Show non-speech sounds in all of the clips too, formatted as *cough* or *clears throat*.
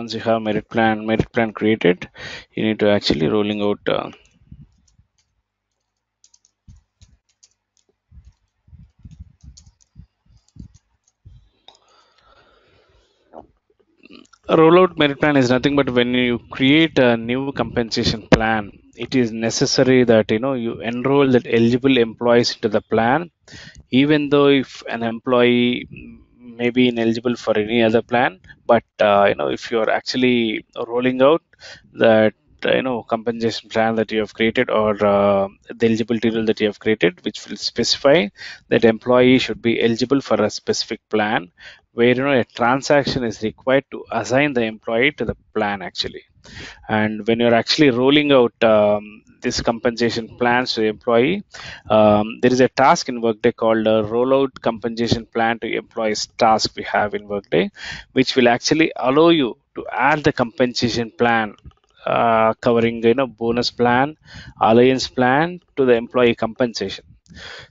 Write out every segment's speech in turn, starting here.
once you have merit plan merit plan created you need to actually rolling out uh, rollout merit plan is nothing but when you create a new compensation plan it is necessary that you know you enroll that eligible employees into the plan. Even though if an employee may be ineligible for any other plan but uh, you know if you're actually rolling out that uh, you know compensation plan that you have created or uh, the eligibility rule that you have created which will specify that employee should be eligible for a specific plan where you know a transaction is required to assign the employee to the plan actually. And when you're actually rolling out um, this compensation plans to the employee um, there is a task in workday called a rollout compensation plan to employees task we have in workday which will actually allow you to add the compensation plan uh, covering you know bonus plan allowance plan to the employee compensation.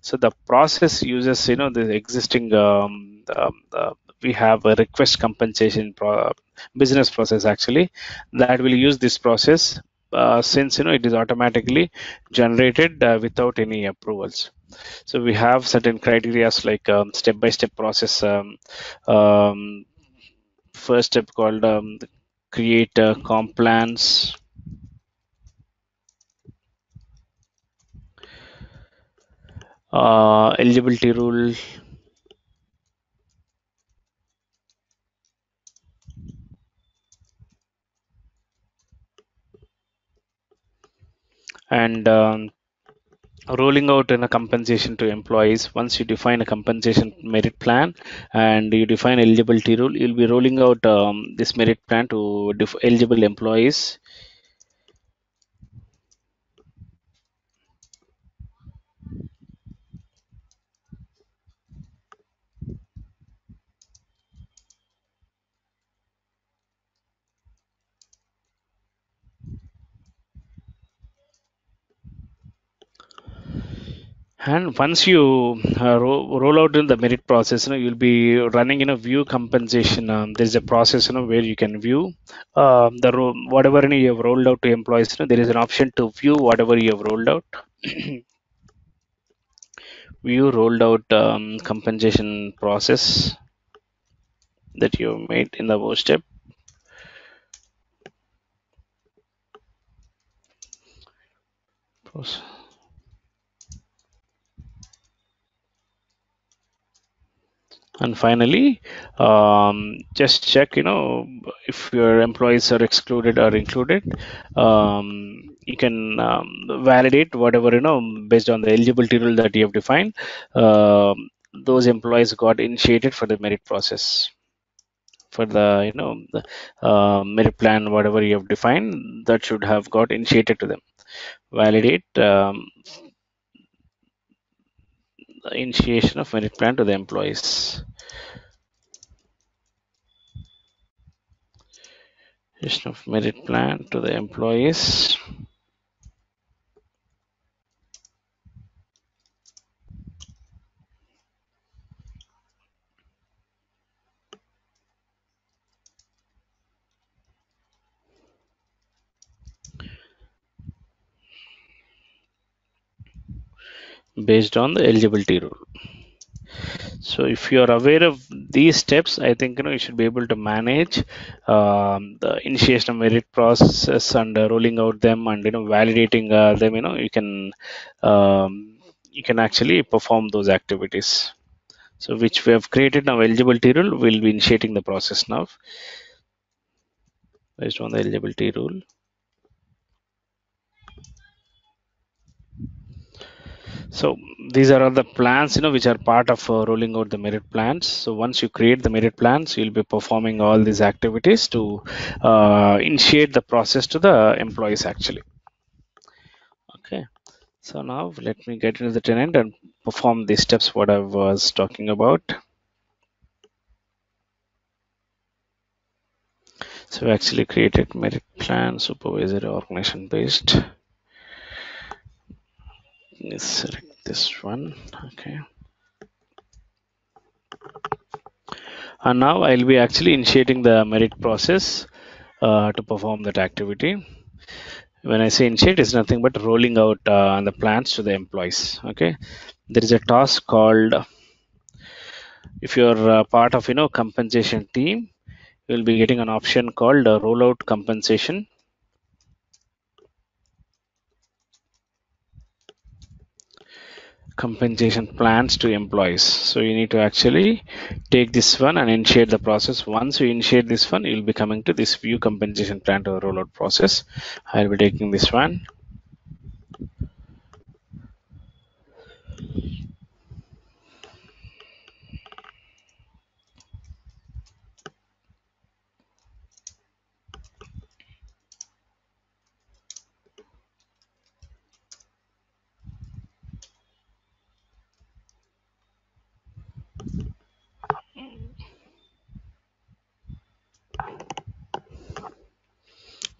So the process uses you know the existing um, um, we have a request compensation pro- business process actually that will use this process uh, since you know it is automatically generated uh, without any approvals. So we have certain criteria like um, step-by-step process um, um, first step called um, create a comp plans. Uh, eligibility rule and um, rolling out in a compensation to employees. Once you define a compensation merit plan and you define eligibility rule you'll be rolling out um, this merit plan to eligible employees and once you uh, ro- roll out in the merit process you know you'll be running in a view compensation. Um, there's a process you know where you can view uh, the ro- whatever you, know, you have rolled out to employees you know, there is an option to view whatever you have rolled out. *clears throat* View rolled out um, compensation process that you made in the work step. Process. And finally um, just check you know if your employees are excluded or included um, you can um, validate whatever you know based on the eligibility rule that you have defined uh, those employees got initiated for the merit process. For the you know the, uh, merit plan whatever you have defined that should have got initiated to them. Validate initiation of merit plan to the employees. Initiation of merit plan to the employees. Based on the eligibility rule. So if you are aware of these steps i think you know you should be able to manage um, the initiation of merit process and uh, rolling out them and you know validating uh, them you know you can um, you can actually perform those activities. So which we have created now eligibility rule will be initiating the process now based on the eligibility rule so these are all the plans you know which are part of uh, rolling out the merit plans. So once you create the merit plans you'll be performing all these activities to uh, initiate the process to the employees actually. Okay. So now let me get into the tenant and perform these steps what i was talking about. So we actually created merit plan supervisory organization based let's select this one. Okay. And now I'll be actually initiating the merit process uh, to perform that activity. When i say initiate it's nothing but rolling out uh, the plans to the employees. Okay. There is a task called if you're uh, part of you know compensation team you'll be getting an option called rollout compensation compensation plans to employees. So you need to actually take this one and initiate the process. Once you initiate this one you'll be coming to this view compensation plan to rollout process. I'll be taking this one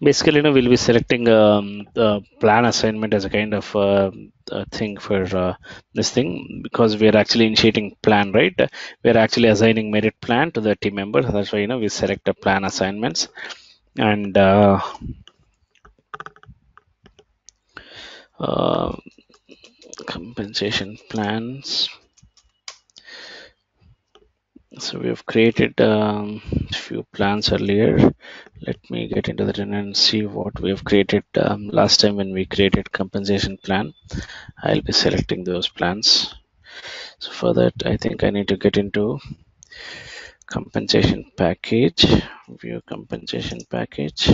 basically you know we'll be selecting um, the plan assignment as a kind of uh, thing for uh, this thing because we are actually initiating plan right? We are actually assigning merit plan to the team member that's why you know we select a plan assignments. And uh, uh, compensation plans so we have created um, few plans earlier. Let me get into that and see what we have created um, last time when we created compensation plan. I'll be selecting those plans. So for that i think i need to get into compensation package view compensation package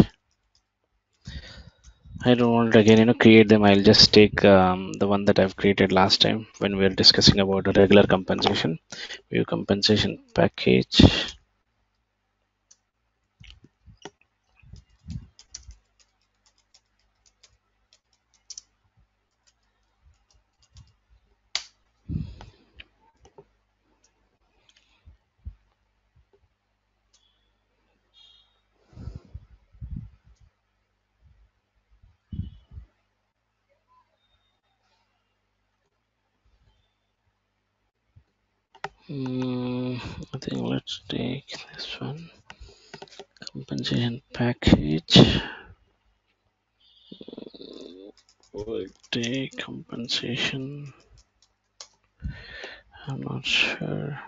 I don't want to again you know create them. I'll just take um, the one that I've created last time when we were discussing about regular compensation. View compensation package Mm, I think let's take this one compensation package. We'll take compensation. I'm not sure.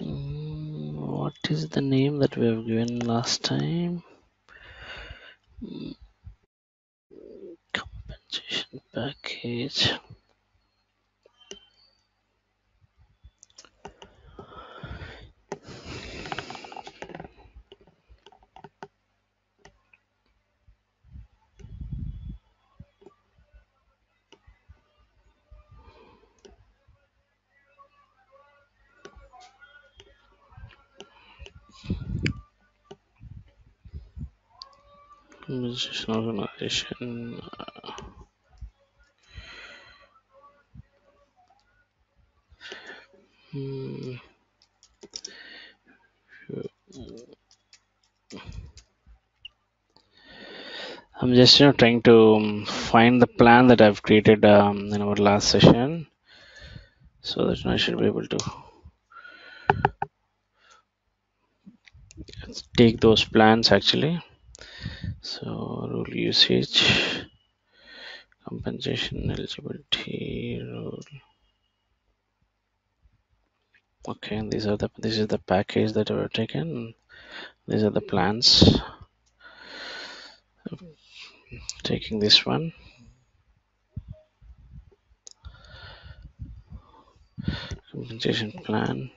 Mm, what is the name that we have given last time? Mm, compensation package. Compensation organization. I'm just you know trying to um, find the plan that I've created um, in our last session so that I should be able to take those plans actually so rule usage compensation eligibility rule. Okay and these are the this is the package that I've taken. These are the plans. Taking this one. Compensation plan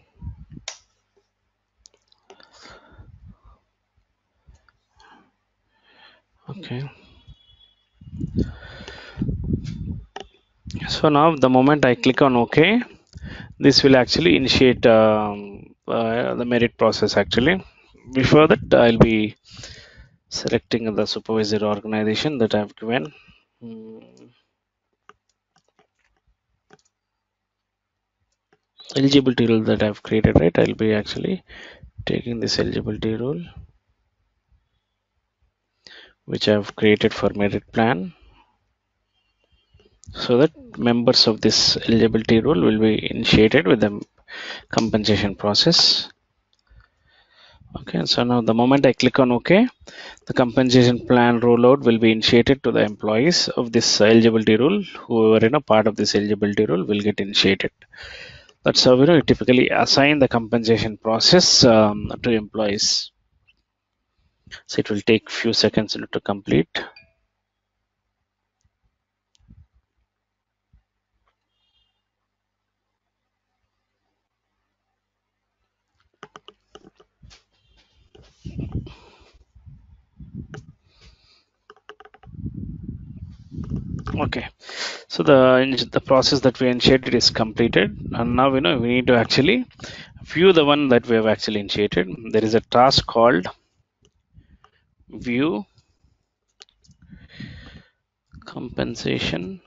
okay so now the moment I click on OK this will actually initiate um, uh, the merit process actually. Before that I'll be selecting the supervisor organization that I've given. Hmm. eligibility rule that I've created right? I'll be actually taking this eligibility rule which I've created for merit plan so that members of this eligibility rule will be initiated with the compensation process. Okay so now the moment I click on OK the compensation plan rollout will be initiated to the employees of this eligibility rule. Whoever in a part of this eligibility rule will get initiated. That's how you know typically assign the compensation process um, to employees. So it will take few seconds to complete okay so the the process that we initiated is completed. And now you know we need to actually view the one that we have actually initiated. There is a task called view compensation.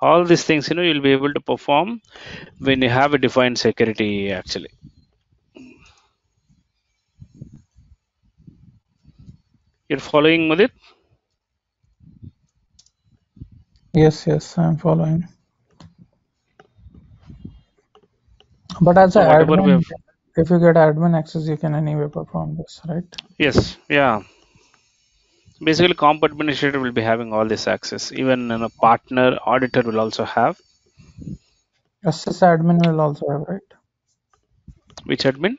All these things you know you'll be able to perform when you have a defined security actually. You're following with it Yes, yes, I'm following. But as so we admin, have if you get admin access, you can anyway perform this, right? yes yeah basically comp administrator will be having all this access even a partner auditor will also have A sysadmin will also have, right? which admin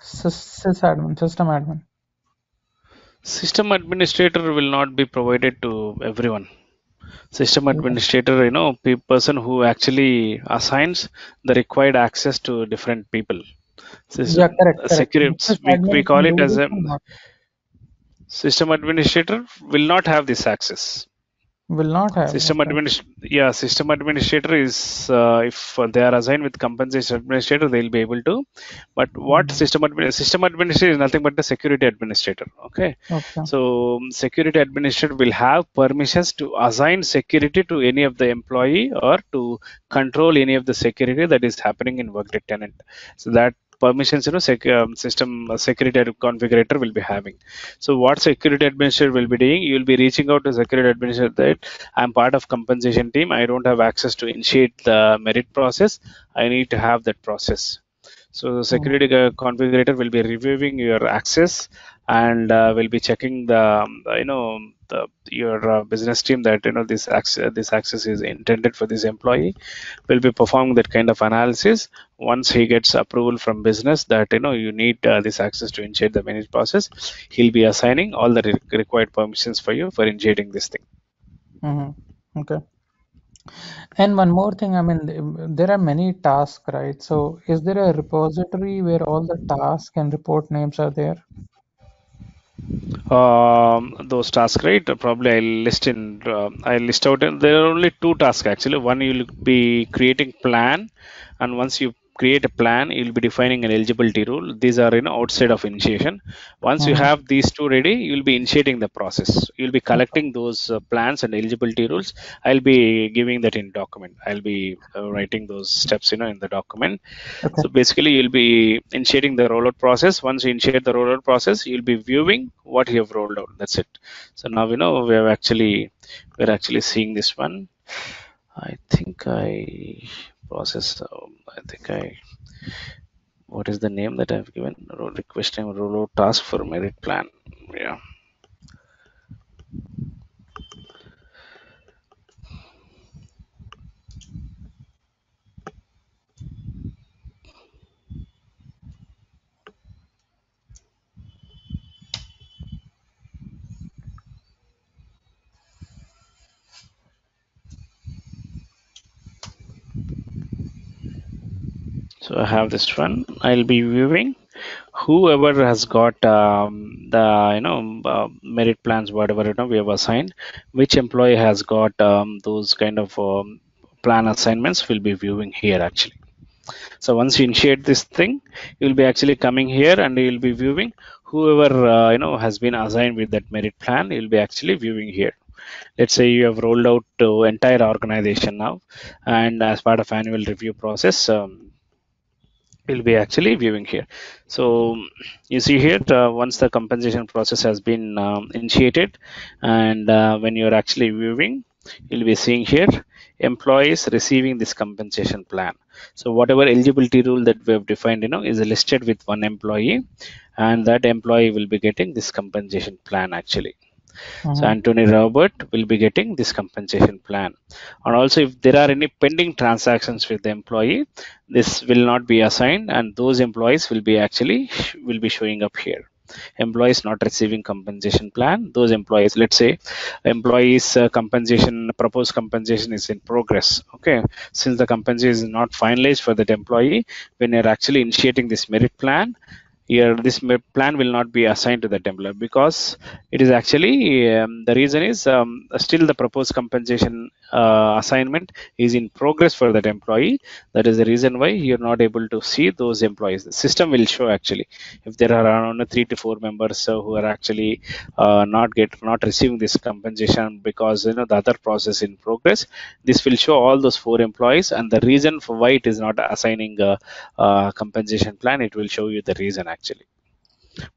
sysadmin, system admin. system administrator will not be provided to everyone system administrator you know pe- person who actually assigns the required access to different people. System Yeah, correct, correct. security we, we call it as a system administrator will not have this access Will not have. system Okay. administ yeah system administrator is uh, if they are assigned with compensation administrator they'll be able to but what Mhm. system admin system administrator is nothing but the security administrator okay Okay. so um, security administrator will have permissions to assign security to any of the employee or to control any of the security that is happening in workday tenant so that permissions you know sec, um, system uh, security configurator will be having. So what security administrator will be doing you will be reaching out to security administrator that i'm part of compensation team. I don't have access to initiate the merit process. I need to have that process so the Mhm. security configurator will be reviewing your access and uh, will be checking the um, you know the, your uh, business team that you know this access this access is intended for this employee will be performing that kind of analysis once he gets approval from business that you know you need uh, this access to initiate the manage process he'll be assigning all the re- required permissions for you for initiating this thing hmm Okay. And one more thing, I mean, there are many tasks, right? So is there a repository where all the tasks and report names are there? um, those tasks right probably i'll list in uh, i'll list out and there are only two tasks actually one you'll be creating plan and once you create a plan you'll be defining an eligibility rule these are you know outside of initiation once you Mhm. have these two ready you'll be initiating the process you'll be collecting those uh, plans and eligibility rules i'll be giving that in document i'll be uh, writing those steps you know in the document Okay. so basically, you'll be initiating the rollout process. Once you initiate the rollout process, you'll be viewing what you have rolled out. That's it. So now we know we have actually we're actually seeing this one. I think I process. Um, I think I. What is the name that I've given? Requesting rollout task for merit plan. Yeah. So I have this one. I'll be viewing whoever has got um, the you know uh, merit plans, whatever you know we have assigned. Which employee has got um, those kind of um, plan assignments we'll be viewing here actually so once you initiate this thing you will be actually coming here and you will be viewing whoever uh, you know has been assigned with that merit plan you will be actually viewing here let's say you have rolled out to entire organization now and as part of annual review process um, will be actually viewing here. So you see here once the compensation process has been um, initiated and uh, when you're actually viewing you'll be seeing here employees receiving this compensation plan. So whatever eligibility rule that we have defined you know is listed with one employee and that employee will be getting this compensation plan actually so Mhm. Anthony Robert will be getting this compensation plan. And also if there are any pending transactions with the employee, this will not be assigned and those employees will be actually will be showing up here. Employees not receiving compensation plan, those employees, let's say employees uh, compensation, proposed compensation is in progress. Okay. Since the compensation is not finalized for that employee, when you're actually initiating this merit plan, here this plan will not be assigned to that employer because it is actually um, the reason is um, still the proposed compensation uh, assignment is in progress for that employee. That is the reason why you're not able to see those employees. The system will show actually. If there are around three to four members uh, who are actually uh, not get not receiving this compensation because you know the other process in progress this will show all those four employees. And the reason for why it is not assigning a, uh compensation plan it will show you the reason actually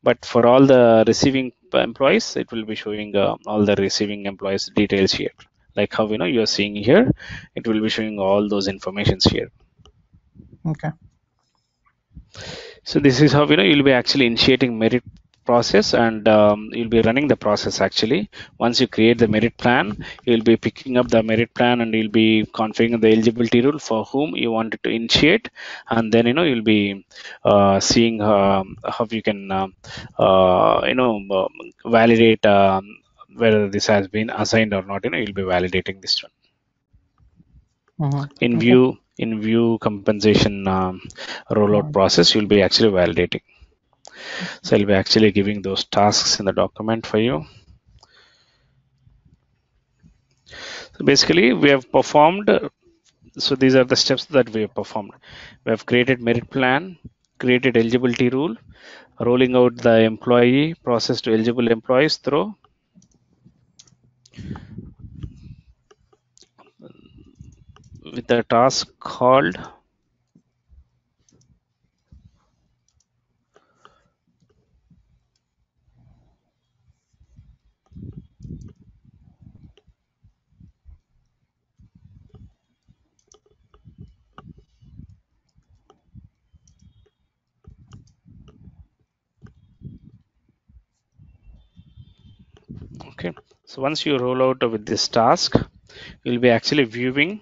but for all the receiving employees it will be showing uh, all the receiving employees details here. Like how you know you are seeing here it will be showing all those informations here. Okay. so this is how you know you'll be actually initiating merit process and um, you'll be running the process actually once you create the merit plan you'll be picking up the merit plan and you'll be configuring the eligibility rule for whom you wanted to initiate and then you know you'll be uh, seeing um, how you can um, uh, you know um, validate um, whether this has been assigned or not you know you'll be validating this one Mhm. in Okay. view in view compensation um, rollout Right. process you'll be actually validating so i'll be actually giving those tasks in the document for you. So basically we have performed so these are the steps that we have performed. We have created merit plan created eligibility rule rolling out the employee process to eligible employees through with the task called okay. So once you roll out with this task you'll be actually viewing